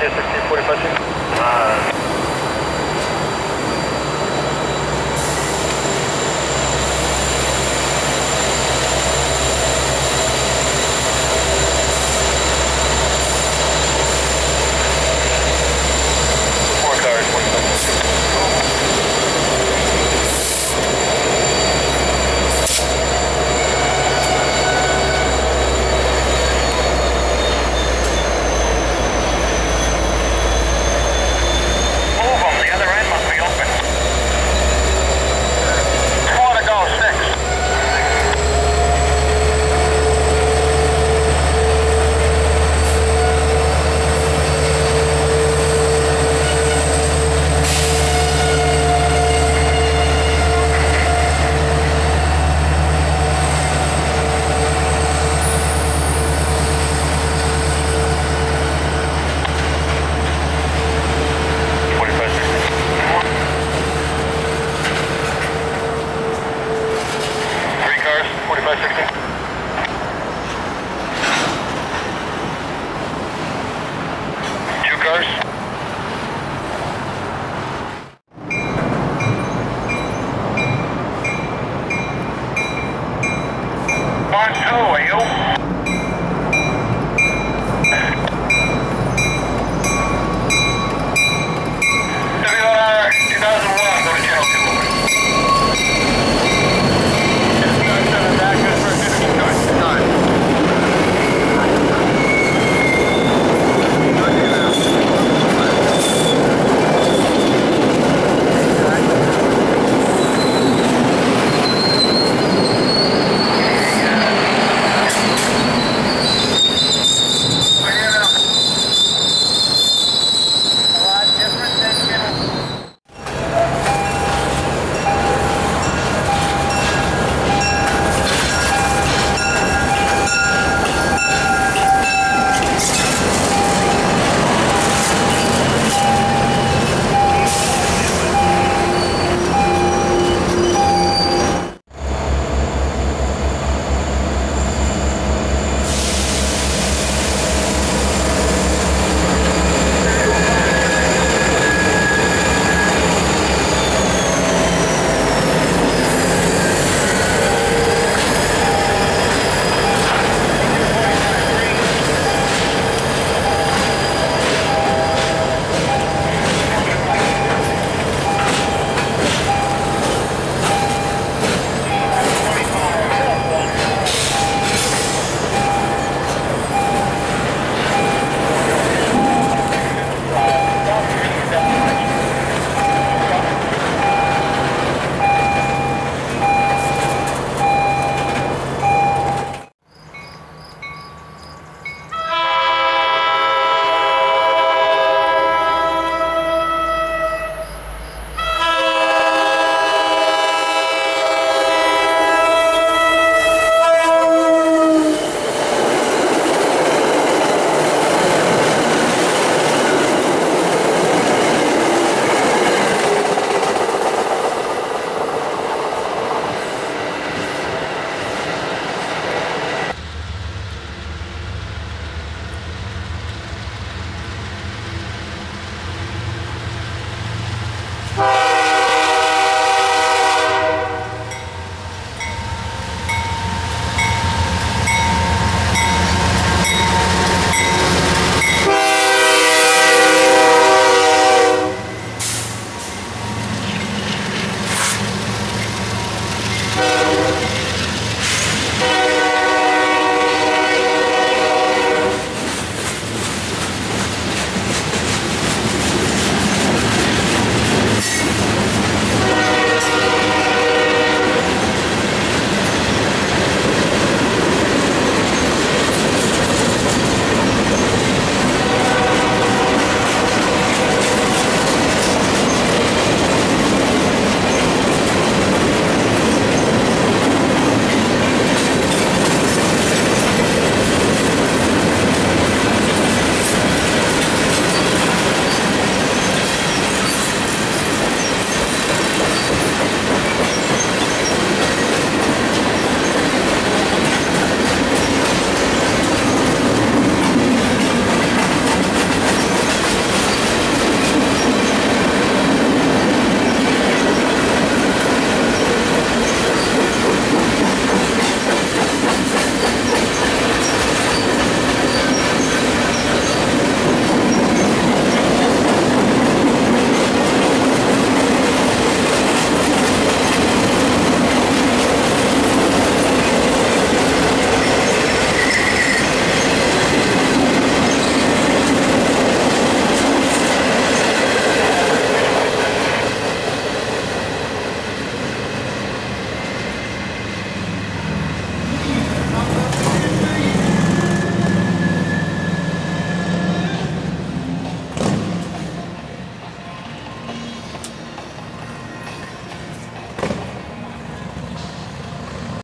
Desert 345. 45, 16. cars. Marshall.